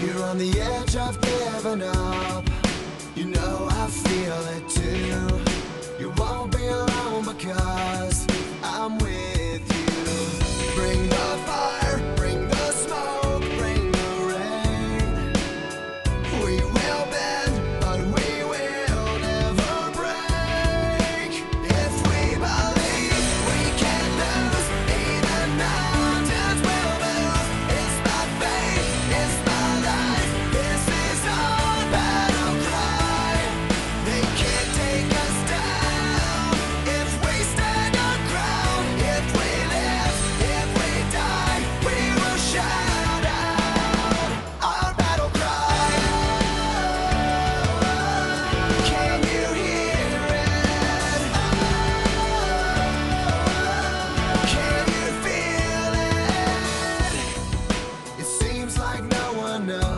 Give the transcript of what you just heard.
You're on the edge of giving up. You know I feel it too. You won't be alone because now.